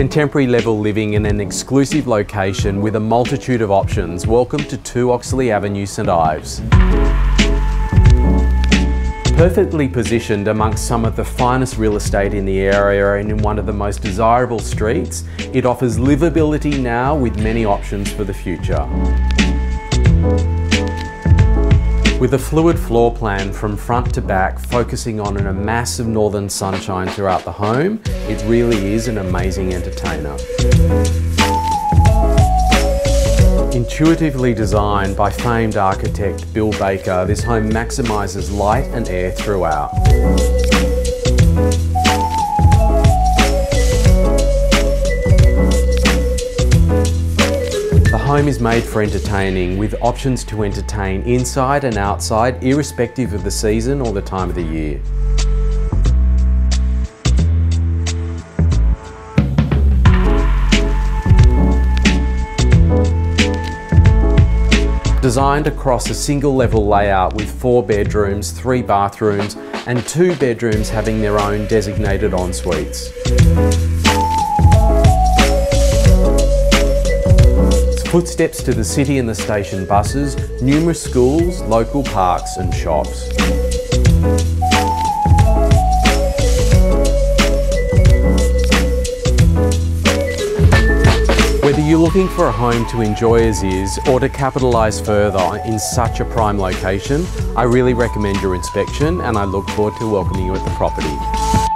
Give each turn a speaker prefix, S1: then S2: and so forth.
S1: Contemporary level living in an exclusive location with a multitude of options. Welcome to 2 Oxley Avenue, St Ives. Perfectly positioned amongst some of the finest real estate in the area and in one of the most desirable streets, it offers livability now with many options for the future. With a fluid floor plan from front to back, focusing on a massive northern sunshine throughout the home, it really is an amazing entertainer. Intuitively designed by famed architect Bill Baker, this home maximises light and air throughout. Home is made for entertaining with options to entertain inside and outside irrespective of the season or the time of the year. Designed across a single level layout with four bedrooms, three bathrooms and two bedrooms having their own designated en-suites. Footsteps to the city and the station buses, numerous schools, local parks and shops. Whether you're looking for a home to enjoy as is or to capitalise further in such a prime location, I really recommend your inspection and I look forward to welcoming you at the property.